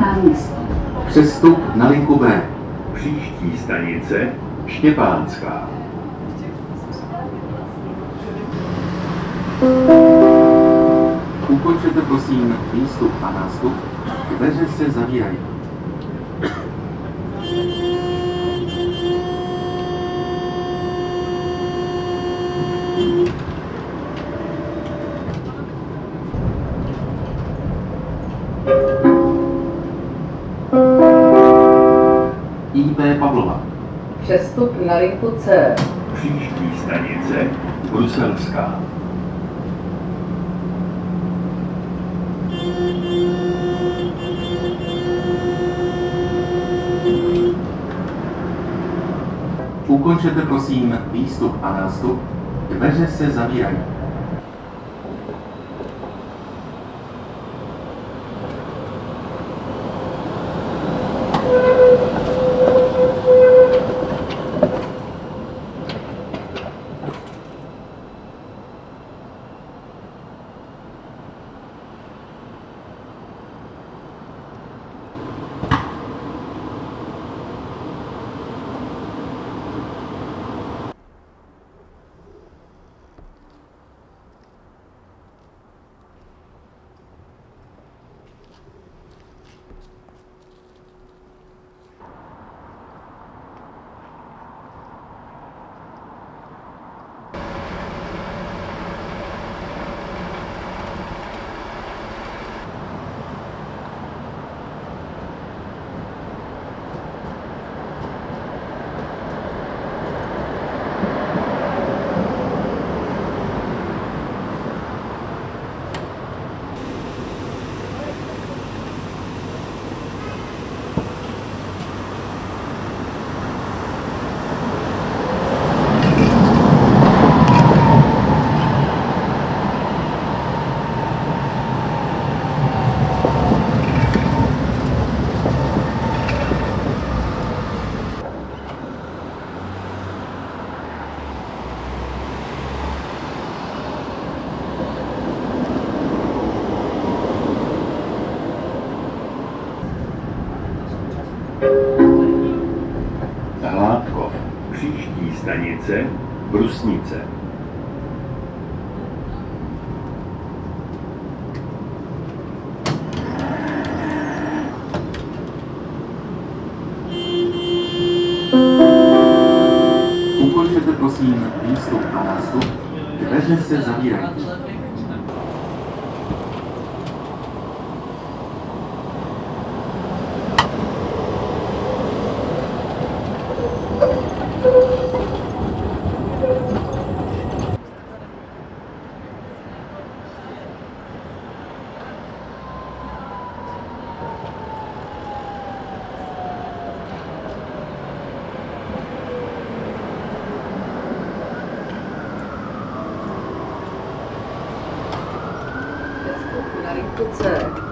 náměstí. Přestup na linku B. Příští stanice Štěpánská. Ukončete prosím výstup a nástup. Dveře se zavírají. IB Pavlova. Přestup na linku C. Příští stanice Bruselská. Ukončete prosím výstup a nástup. Dveře se zavírají. Stanice Brusnice. Ukončete prosím výstup a nástup. Dveře se zavírají. Přestup na linku C.